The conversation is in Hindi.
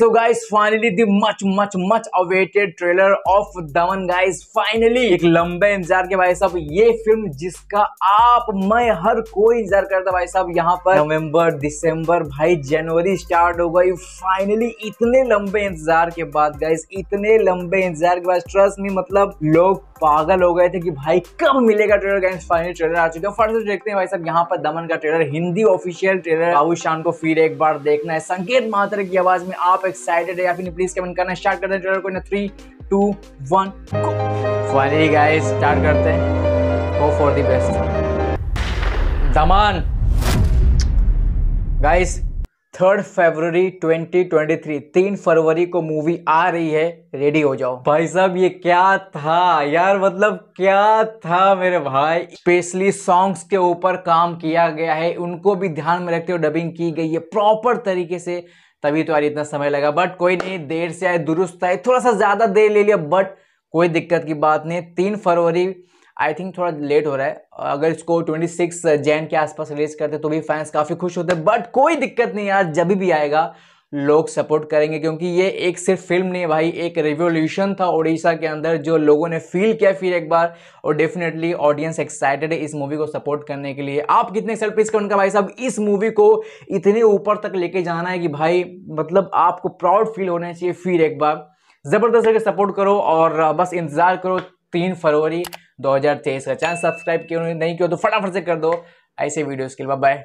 So guys finally the much much much awaited trailer of Daman guys finally एक लंबे इंतज़ार के भाई साहब, ये फ़िल्म जिसका आप, मैं हर कोई इंतज़ार करता भाई साहब, यहाँ पर नवंबर, दिसंबर, भाई, जनवरी स्टार्ट हो गई। फाइनली इतने लंबे इंतज़ार के बाद गाइस इतने लंबे इंतज़ार के बाद ट्रस्ट में मतलब लोग पागल हो गए थे कि भाई कब मिलेगा ट्रेलर गाइस फाइनली ट्रेलर आ चुका है। फ़र्स्ट से देखते हैं भाई साहब, यहाँ पर दमन का trailer Hindi official trailer Babushaan को फिर एक बार देखना है। संकेत मात्र की आवाज़ में आप एक्साइटेड है या फिर प्लीज़ कमेंट करना। स्टार्ट करते हैं ट्रेलर को। Three two one finally guys start करते हैं। Go for the best Daman. Guys third February 2023 तीन फरवरी को मूवी आ रही है रेडी हो जाओ। भाई साहब, ये क्या था? यार मतलब क्या था मेरे भाई? स्पेशली सॉन्ग्स के ऊपर काम किया गया है, उनको भी ध्यान में रखते हुए डबिंग की गई है प्रॉपर तरीके से। तभी तो यार इतना समय लगा बट कोई नहीं, देर से आए, दुरुस्त आए, थोड़ा सा ज़्यादा देर ले लिया बट कोई दिक्कत की बात नहीं, तीन फरवरी आई थिंक थोड़ा लेट हो रहा है। अगर इसको 26 जैन के आसपास रिलीज़ करते तो भी फैंस काफ़ी खुश होते बट कोई दिक्कत नहीं यार, जब भी आएगा, लोग सपोर्ट करेंगे, क्योंकि ये एक सिर्फ़ फ़िल्म नहीं भाई, एक रिवोल्यूशन था उड़ीसा के अंदर, जो लोगों ने फील किया फिर एक बार, और डेफिनेटली ऑडियंस एक्साइटेड है इस मूवी को सपोर्ट करने के लिए। आप कितने एक्साइट प्लीज़ करें भाई साहब, इस मूवी को इतने ऊपर तक लेके जाना है कि भाई मतलब आपको प्राउड फील होना चाहिए फिर एक बार। ज़बरदस्त सपोर्ट करो और बस इंतज़ार करो, तीन फरवरी 2023 का। चैनल सब्सक्राइब क्यों नहीं किया तो फटाफट से कर दो। ऐसे वीडियोस के लिए बाय